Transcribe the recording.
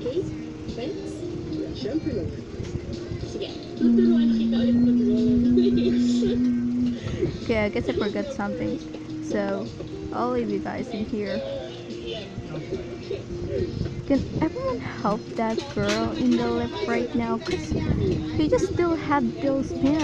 Okay? Thanks. Siyempre naman. Sige. Kita ulit mag-roll. Okay, I guess I forgot something. So, I'll leave you guys in here. Can everyone help that girl in the lift right now? Cause she just still had those pants.